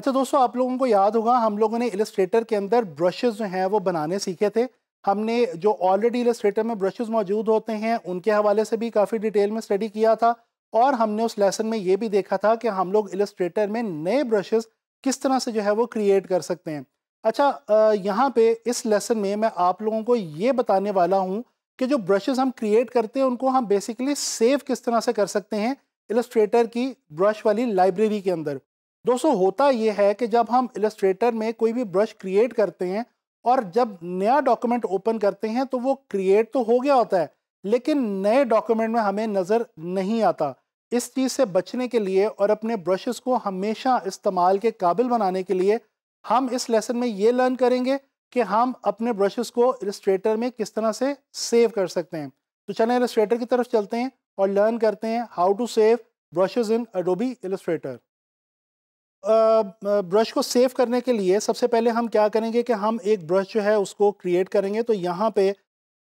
अच्छा दोस्तों, आप लोगों को याद होगा, हम लोगों ने इलस्ट्रेटर के अंदर ब्रशेज़ जो हैं वो बनाने सीखे थे। हमने जो ऑलरेडी इलस्ट्रेटर में ब्रशेज़ मौजूद होते हैं, उनके हवाले से भी काफ़ी डिटेल में स्टडी किया था और हमने उस लेसन में ये भी देखा था कि हम लोग इलस्ट्रेटर में नए ब्रशेज़ किस तरह से जो है वो क्रिएट कर सकते हैं। अच्छा यहाँ पे इस लेसन में मैं आप लोगों को ये बताने वाला हूँ कि जो ब्रशेस हम क्रिएट करते हैं, उनको हम बेसिकली सेव किस तरह से कर सकते हैं इलस्ट्रेटर की ब्रश वाली लाइब्रेरी के अंदर। दोस्तों, होता ये है कि जब हम इलस्ट्रेटर में कोई भी ब्रश क्रिएट करते हैं और जब नया डॉक्यूमेंट ओपन करते हैं तो वो क्रिएट तो हो गया होता है, लेकिन नए डॉक्यूमेंट में हमें नज़र नहीं आता। इस चीज़ से बचने के लिए और अपने ब्रशेस को हमेशा इस्तेमाल के काबिल बनाने के लिए हम इस लेसन में ये लर्न करेंगे कि हम अपने ब्रशेस को इलस्ट्रेटर में किस तरह से सेव कर सकते हैं। तो चलें इलस्ट्रेटर की तरफ़ चलते हैं और लर्न करते हैं how to save brushes in Adobe Illustrator brush को सेव करने के लिए सबसे पहले हम क्या करेंगे कि हम एक ब्रश जो है उसको क्रिएट करेंगे। तो यहाँ पे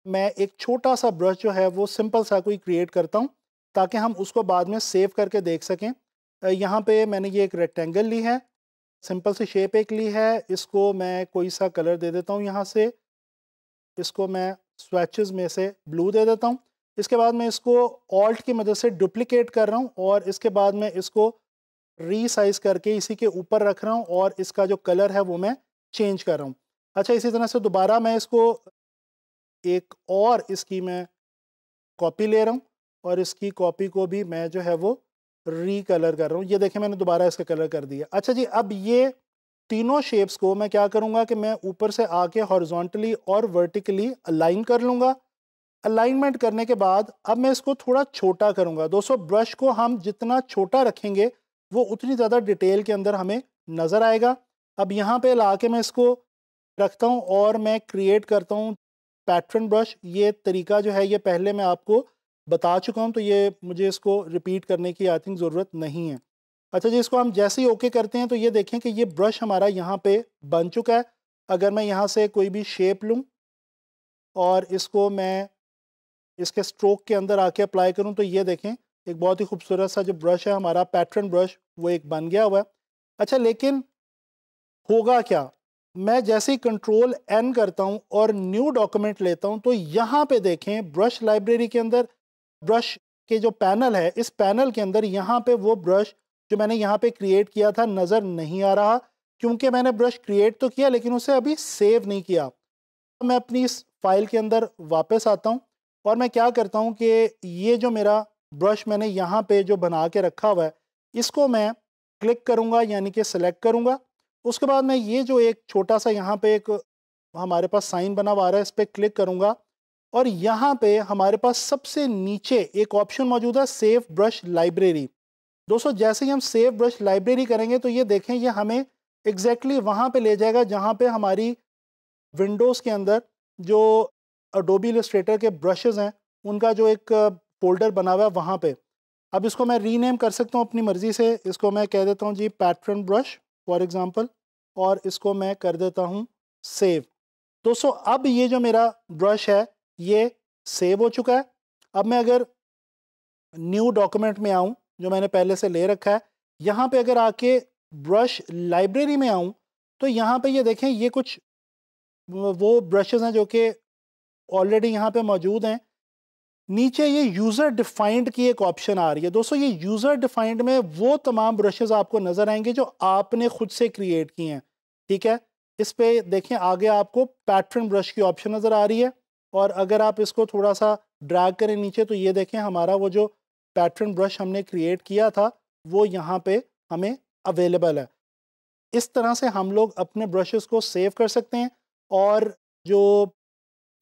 मैं एक छोटा सा ब्रश जो है वो सिंपल सा कोई क्रिएट करता हूँ, ताकि हम उसको बाद में सेव करके देख सकें। यहाँ पे मैंने ये एक रेक्टेंगल ली है सिंपल सी शेप एक ली है, इसको मैं कोई सा कलर दे देता हूँ यहाँ से। इसको मैं स्वेचेस में से ब्लू दे देता हूँ। इसके बाद मैं इसको ऑल्ट की मदद से डुप्लिकेट कर रहा हूँ और इसके बाद मैं इसको रीसाइज करके इसी के ऊपर रख रहा हूँ और इसका जो कलर है वो मैं चेंज कर रहा हूँ। अच्छा इसी तरह से दोबारा मैं इसको एक और इसकी मैं कॉपी ले रहा हूँ और इसकी कॉपी को भी मैं जो है वो री कलर कर रहा हूँ। ये देखें मैंने दोबारा इसका कलर कर दिया। अच्छा जी, अब ये तीनों शेप्स को मैं क्या करूँगा कि मैं ऊपर से आके हॉरिजॉन्टली और वर्टिकली अलाइन कर लूँगा। अलाइनमेंट करने के बाद अब मैं इसको थोड़ा छोटा करूँगा। दोस्तों ब्रश को हम जितना छोटा रखेंगे वो उतनी ज़्यादा डिटेल के अंदर हमें नज़र आएगा। अब यहाँ पे ला के मैं इसको रखता हूँ और मैं क्रिएट करता हूँ पैटर्न ब्रश ये तरीका जो है, ये पहले मैं आपको बता चुका हूँ तो ये मुझे इसको रिपीट करने की आई थिंक ज़रूरत नहीं है। अच्छा जी, इसको हम जैसे ही ओके करते हैं तो ये देखें कि ये ब्रश हमारा यहाँ पे बन चुका है। अगर मैं यहाँ से कोई भी शेप लूँ और इसको मैं इसके स्ट्रोक के अंदर आके अप्लाई करूँ तो ये देखें एक बहुत ही खूबसूरत सा जो ब्रश है, हमारा पैटर्न ब्रश, वो एक बन गया हुआ है। अच्छा लेकिन होगा क्या? मैं जैसे ही कंट्रोल एन करता हूँ और न्यू डॉक्यूमेंट लेता हूँ तो यहाँ पे देखें ब्रश लाइब्रेरी के अंदर ब्रश के जो पैनल है, इस पैनल के अंदर यहाँ पे वो ब्रश जो मैंने यहाँ पे क्रिएट किया था, नज़र नहीं आ रहा, क्योंकि मैंने ब्रश क्रिएट तो किया, लेकिन उसे अभी सेव नहीं किया। मैं अपनी इस फ़ाइल के अंदर वापस आता हूँ और मैं क्या करता हूँ कि ये जो मेरा ब्रश मैंने यहाँ पे जो बना के रखा हुआ है, इसको मैं क्लिक करूँगा, यानी कि सेलेक्ट करूँगा। उसके बाद मैं ये जो एक छोटा सा यहाँ पे एक हमारे पास साइन बना हुआ आ रहा है, इस पर क्लिक करूँगा और यहाँ पे हमारे पास सबसे नीचे एक ऑप्शन मौजूद है, सेव ब्रश लाइब्रेरी। दोस्तों, जैसे ही हम सेव ब्रश लाइब्रेरी करेंगे तो ये देखें, ये हमें एग्जैक्टली exactly वहाँ पे ले जाएगा, जहाँ पे हमारी विंडोज़ के अंदर जो अडोबी इलस्ट्रेटर के ब्रशेज़ हैं, उनका जो एक फोल्डर बना हुआ है वहाँ पे। अब इसको मैं रीनेम कर सकता हूँ अपनी मर्ज़ी से। इसको मैं कह देता हूँ जी पैटर्न ब्रश, फॉर एग्ज़ाम्पल और इसको मैं कर देता हूँ सेव। दोस्तों, अब ये जो मेरा ब्रश है, ये सेव हो चुका है। अब मैं अगर न्यू डॉक्यूमेंट में आऊँ, जो मैंने पहले से ले रखा है, यहाँ पे अगर आके ब्रश लाइब्रेरी में आऊँ तो यहाँ पे ये देखें, ये कुछ वो ब्रशेज़ हैं जो कि ऑलरेडी यहाँ पे मौजूद हैं। नीचे ये यूज़र डिफाइंड की एक ऑप्शन आ रही है। दोस्तों, ये यूज़र डिफाइंड में वो तमाम ब्रशेज़ आपको नज़र आएँगे जो आपने खुद से क्रिएट किए हैं। ठीक है? इस पर देखें आगे आपको पैटर्न ब्रश की ऑप्शन नज़र आ रही है और अगर आप इसको थोड़ा सा ड्रैग करें नीचे तो ये देखें, हमारा वो जो पैटर्न ब्रश हमने क्रिएट किया था, वो यहाँ पे हमें अवेलेबल है। इस तरह से हम लोग अपने ब्रशेस को सेव कर सकते हैं और जो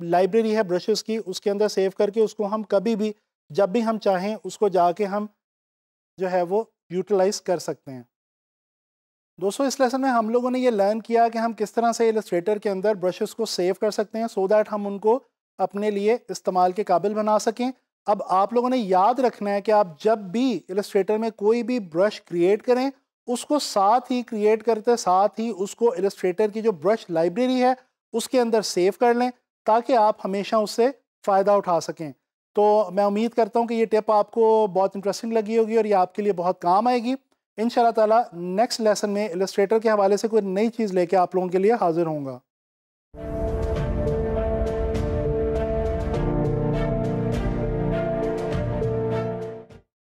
लाइब्रेरी है ब्रशेस की, उसके अंदर सेव करके उसको हम कभी भी, जब भी हम चाहें, उसको जाके हम जो है वो यूटिलाइज कर सकते हैं। दोस्तों, इस लेसन में हम लोगों ने ये लर्न किया कि हम किस तरह से इलस्ट्रेटर के अंदर ब्रशेस को सेव कर सकते हैं सो so दैट हम उनको अपने लिए इस्तेमाल के काबिल बना सकें। अब आप लोगों ने याद रखना है कि आप जब भी इलस्ट्रेटर में कोई भी ब्रश क्रिएट करें, उसको साथ ही क्रिएट करते, साथ ही उसको इलस्ट्रेटर की जो ब्रश लाइब्रेरी है, उसके अंदर सेव कर लें। ताकि आप हमेशा उससे फ़ायदा उठा सकें। तो मैं उम्मीद करता हूँ कि ये टिप आपको बहुत इंटरेस्टिंग लगी होगी और ये आपके लिए बहुत काम आएगी। इन ताला नेक्स्ट लेसन में इलस्ट्रेटर के हवाले से कोई नई चीज़ लेके आप लोगों के लिए हाजिर होंगे